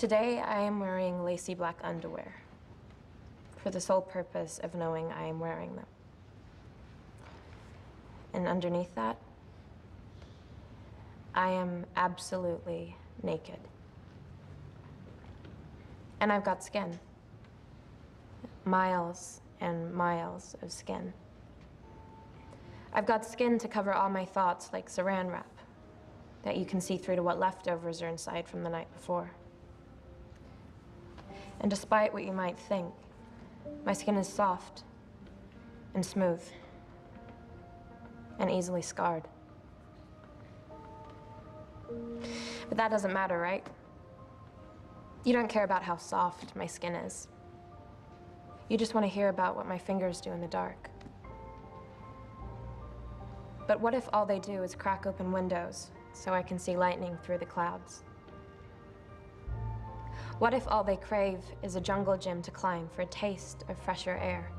Today, I am wearing lacy black underwear for the sole purpose of knowing I am wearing them. And underneath that, I am absolutely naked. And I've got skin. Miles and miles of skin. I've got skin to cover all my thoughts like saran wrap that you can see through to what leftovers are inside from the night before. And despite what you might think, my skin is soft and smooth and easily scarred. But that doesn't matter, right? You don't care about how soft my skin is. You just want to hear about what my fingers do in the dark. But what if all they do is crack open windows so I can see lightning through the clouds? What if all they crave is a jungle gym to climb for a taste of fresher air?